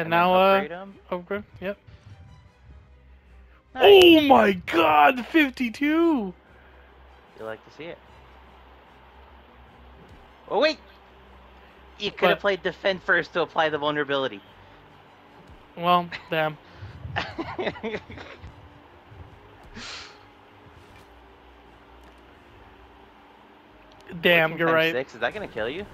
And, And now, uh, upgrade uh, upgrade. Yep. Nice. Oh my God, 52. You like to see it. Oh wait! You could have played defend first to apply the vulnerability. Well, damn. Damn, you're right. Six, is that gonna kill you?